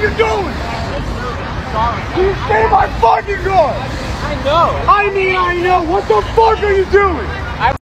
What are you doing? You stay my fucking car! I know. I mean, I know. What the fuck are you doing?